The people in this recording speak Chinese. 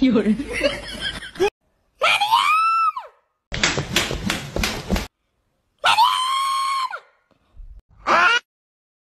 有人